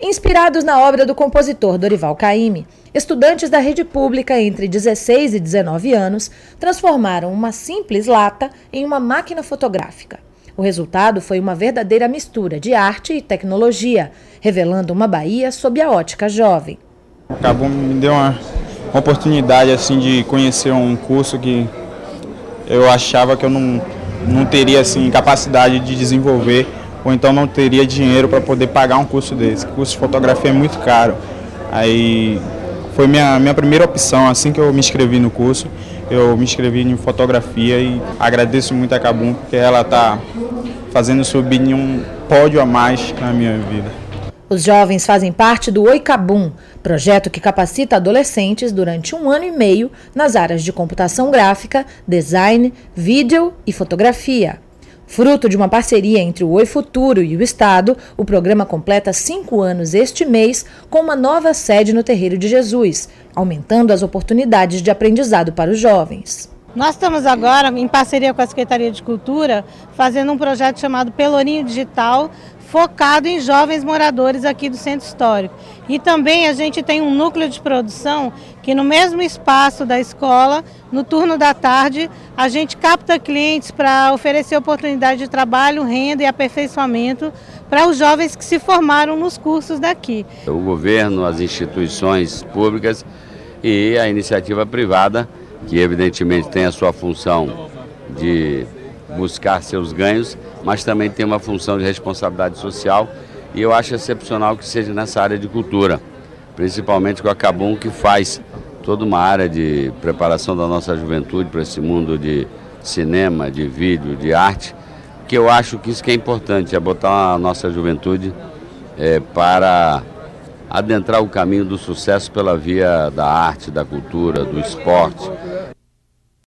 Inspirados na obra do compositor Dorival Caymmi, estudantes da rede pública entre 16 e 19 anos transformaram uma simples lata em uma máquina fotográfica. O resultado foi uma verdadeira mistura de arte e tecnologia, revelando uma Bahia sob a ótica jovem. Acabou me deu uma oportunidade assim de conhecer um curso que eu achava que eu não, não teria assim capacidade de desenvolver ou então não teria dinheiro para poder pagar um curso desse. O curso de fotografia é muito caro. Aí foi minha, minha primeira opção, assim que eu me inscrevi no curso, eu me inscrevi em fotografia e agradeço muito a Cabum, porque ela está fazendo subir um pódio a mais na minha vida. Os jovens fazem parte do Oicabum, projeto que capacita adolescentes durante um ano e meio nas áreas de computação gráfica, design, vídeo e fotografia. Fruto de uma parceria entre o Oi Futuro e o Estado, o programa completa cinco anos este mês com uma nova sede no Terreiro de Jesus, aumentando as oportunidades de aprendizado para os jovens. Nós estamos agora, em parceria com a Secretaria de Cultura, fazendo um projeto chamado Pelourinho Digital, focado em jovens moradores aqui do Centro Histórico. E também a gente tem um núcleo de produção que no mesmo espaço da escola, no turno da tarde, a gente capta clientes para oferecer oportunidade de trabalho, renda e aperfeiçoamento para os jovens que se formaram nos cursos daqui. O governo, as instituições públicas e a iniciativa privada, que evidentemente tem a sua função de buscar seus ganhos, mas também tem uma função de responsabilidade social e eu acho excepcional que seja nessa área de cultura, principalmente com a Cabum que faz toda uma área de preparação da nossa juventude para esse mundo de cinema, de vídeo, de arte, que eu acho que isso que é importante, é botar a nossa juventude é, para adentrar o caminho do sucesso pela via da arte, da cultura, do esporte.